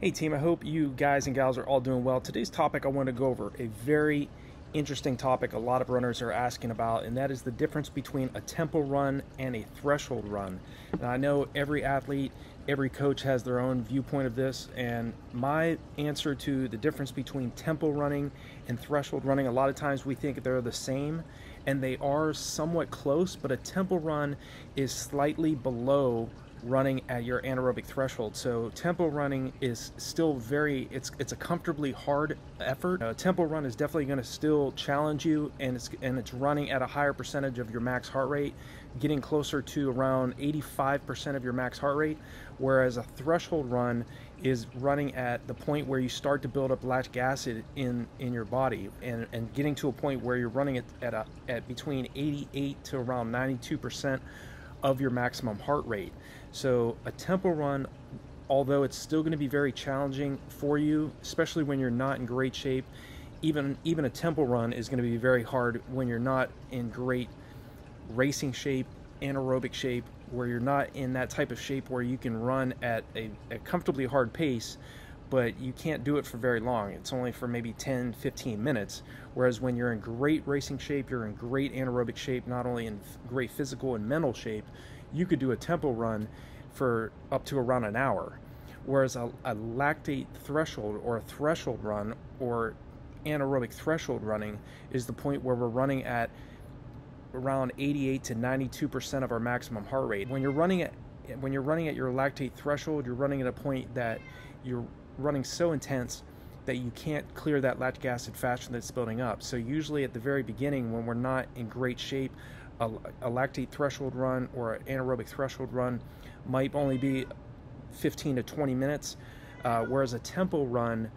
Hey team, I hope you guys and gals are all doing well. Today's topic I want to go over a very interesting topic a lot of runners are asking about, and that is the difference between a tempo run and a threshold run. Now I know every athlete, every coach has their own viewpoint of this, and my answer to the difference between tempo running and threshold running, a lot of times we think they're the same, and they are somewhat close, but a tempo run is slightly below running at your anaerobic threshold. So tempo running is still very it's it's a comfortably hard effort. A tempo run is definitely going to still challenge you and it's and it's running at a higher percentage of your max heart rate, getting closer to around 85% of your max heart rate, whereas a threshold run is running at the point where you start to build up lactic acid in in your body and and getting to a point where you're running it at a, at between 88 to around 92% of your maximum heart rate. So a tempo run, although it's still going to be very challenging for you, especially when you're not in great shape, even even a tempo run is going to be very hard when you're not in great racing shape, anaerobic shape, where you're not in that type of shape where you can run at a, a comfortably hard pace but you can't do it for very long. It's only for maybe 10, 15 minutes. Whereas when you're in great racing shape, you're in great anaerobic shape, not only in great physical and mental shape, you could do a tempo run for up to around an hour. Whereas a, a lactate threshold or a threshold run or anaerobic threshold running is the point where we're running at around 88 to 92% of our maximum heart rate. When you're running at when you're running at your lactate threshold, you're running at a point that you're running so intense that you can't clear that lactic acid faster that's building up. So usually at the very beginning, when we're not in great shape, a, a lactate threshold run or an anaerobic threshold run might only be 15 to 20 minutes, uh, whereas a tempo run,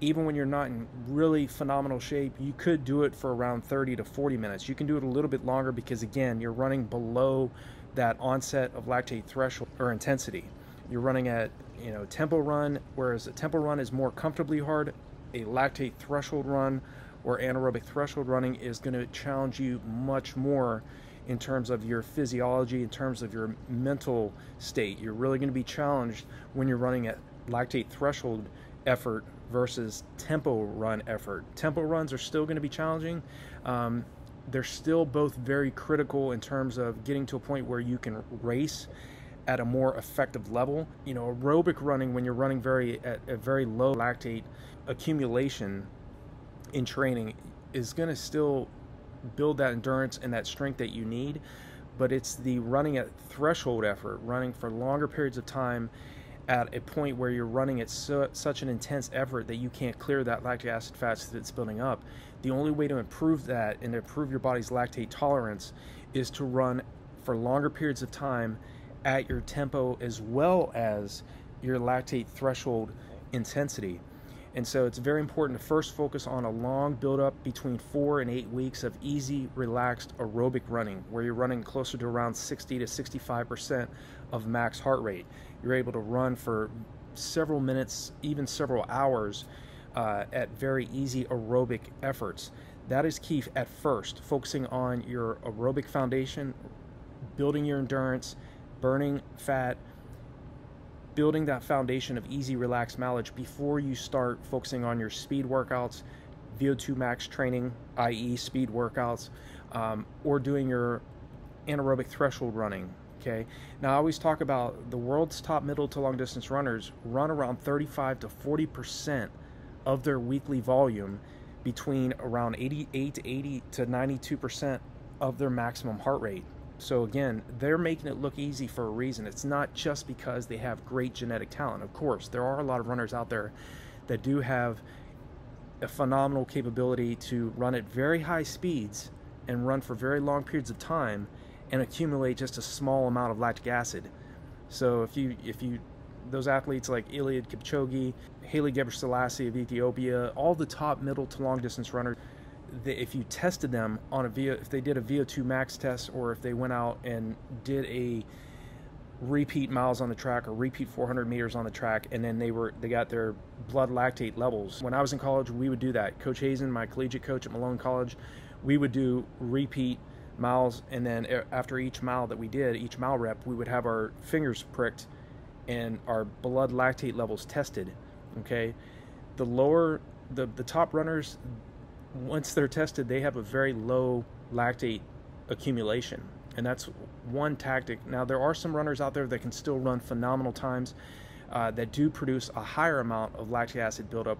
even when you're not in really phenomenal shape, you could do it for around 30 to 40 minutes. You can do it a little bit longer because again, you're running below that onset of lactate threshold or intensity. You're running at you know tempo run, whereas a tempo run is more comfortably hard. A lactate threshold run or anaerobic threshold running is going to challenge you much more in terms of your physiology, in terms of your mental state. You're really going to be challenged when you're running at lactate threshold effort versus tempo run effort. Tempo runs are still going to be challenging. Um, they're still both very critical in terms of getting to a point where you can race at a more effective level. You know, aerobic running when you're running very at a very low lactate accumulation in training is going to still build that endurance and that strength that you need, but it's the running at threshold effort, running for longer periods of time at a point where you're running at so, such an intense effort that you can't clear that lactic acid fats that's building up. The only way to improve that and improve your body's lactate tolerance is to run for longer periods of time at your tempo as well as your lactate threshold intensity. And so it's very important to first focus on a long buildup between four and eight weeks of easy, relaxed aerobic running, where you're running closer to around 60 to 65% of max heart rate. You're able to run for several minutes, even several hours uh, at very easy aerobic efforts. That is key at first, focusing on your aerobic foundation, building your endurance, burning fat, building that foundation of easy, relaxed mileage before you start focusing on your speed workouts, VO2 max training, i.e., speed workouts, um, or doing your anaerobic threshold running. Okay. Now, I always talk about the world's top middle to long distance runners run around 35 to 40 percent of their weekly volume between around 88 to 80 to 92 percent of their maximum heart rate. So again, they're making it look easy for a reason. It's not just because they have great genetic talent. Of course, there are a lot of runners out there that do have a phenomenal capability to run at very high speeds and run for very long periods of time and accumulate just a small amount of lactic acid. So if you if you those athletes like Eliud Kipchoge, Haile Gebrselassie of Ethiopia, all the top middle to long distance runners the, if you tested them on a VO, if they did a VO2 max test, or if they went out and did a repeat miles on the track or repeat 400 meters on the track, and then they were they got their blood lactate levels. When I was in college, we would do that. Coach Hazen, my collegiate coach at Malone College, we would do repeat miles, and then after each mile that we did, each mile rep, we would have our fingers pricked and our blood lactate levels tested Okay, the lower the the top runners, once they're tested, they have a very low lactate accumulation, and that's one tactic. Now there are some runners out there that can still run phenomenal times uh, that do produce a higher amount of lactic acid buildup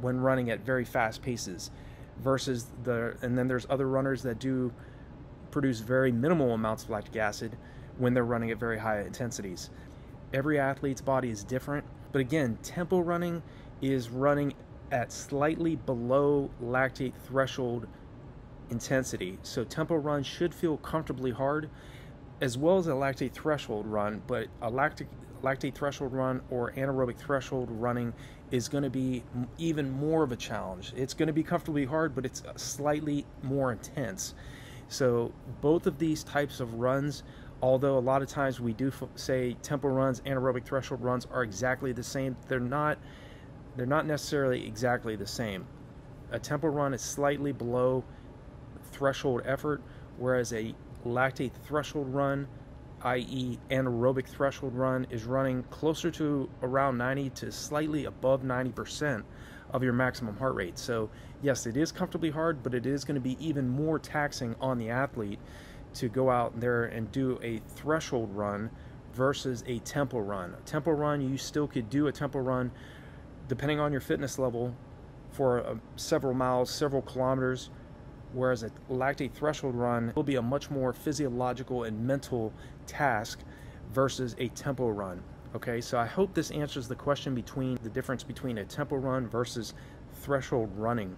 when running at very fast paces versus the and then there's other runners that do produce very minimal amounts of lactic acid when they're running at very high intensities. Every athlete's body is different, but again, tempo running is running at slightly below lactate threshold intensity. So tempo run should feel comfortably hard as well as a lactate threshold run, but a lactic lactate threshold run or anaerobic threshold running is going to be even more of a challenge. It's going to be comfortably hard, but it's uh, slightly more intense. So both of these types of runs, although a lot of times we do say tempo runs, anaerobic threshold runs are exactly the same, they're not they're not necessarily exactly the same. A tempo run is slightly below threshold effort, whereas a lactate threshold run i.e. anaerobic threshold run, is running closer to around 90 to slightly above 90% of your maximum heart rate. So, yes, it is comfortably hard, but it is going to be even more taxing on the athlete to go out there and do a threshold run versus a tempo run. A tempo run, you still could do a tempo run depending on your fitness level for uh, several miles, several kilometers whereas a lactate threshold run will be a much more physiological and mental task versus a tempo run. Okay, so I hope this answers the question between the difference between a tempo run versus threshold running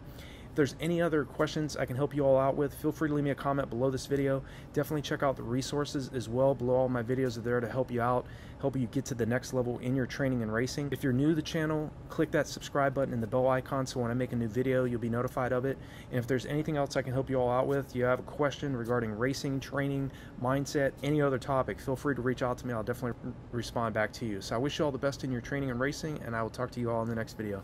there's any other questions I can help you all out with, feel free to leave me a comment below this video. Definitely check out the resources as well. Below all my videos are there to help you out, help you get to the next level in your training and racing. If you're new to the channel, click that subscribe button and the bell icon so when I make a new video, you'll be notified of it. And if there's anything else I can help you all out with, you have a question regarding racing, training, mindset, any other topic, feel free to reach out to me. I'll definitely respond back to you. So I wish you all the best in your training and racing, and I will talk to you all in the next video.